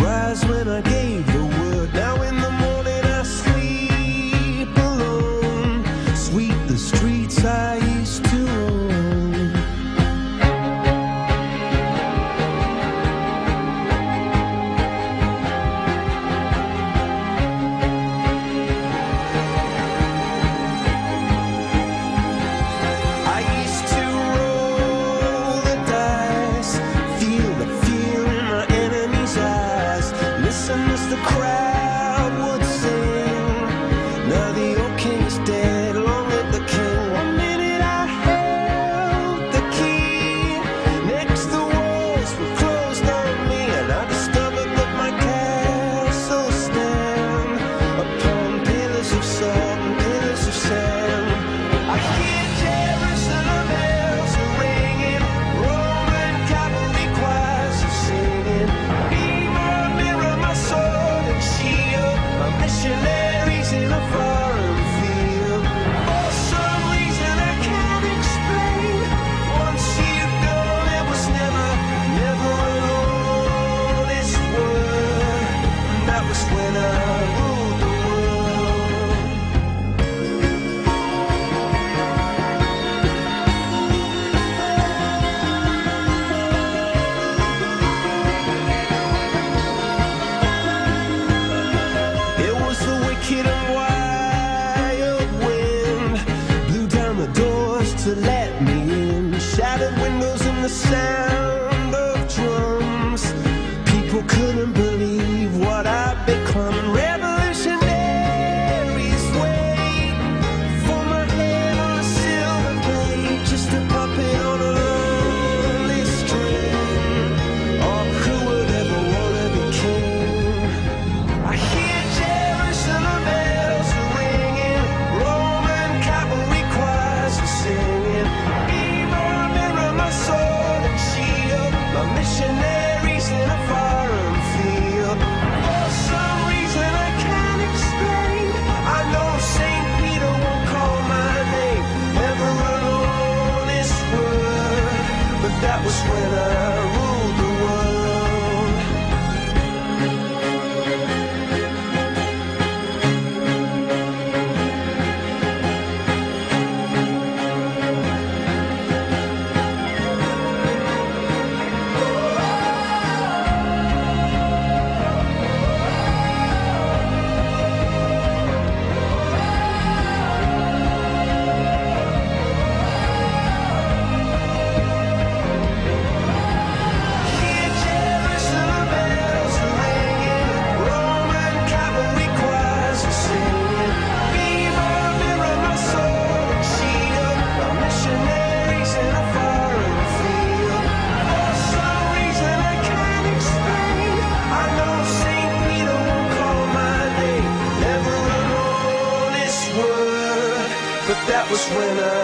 rise when I gave sound of drums. People couldn't was with us. was winner.